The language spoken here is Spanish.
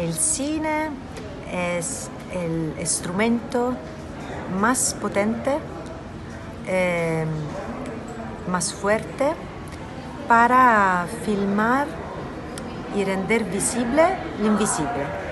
El cine es el instrumento más potente, eh, más fuerte para filmar y render visible lo invisible.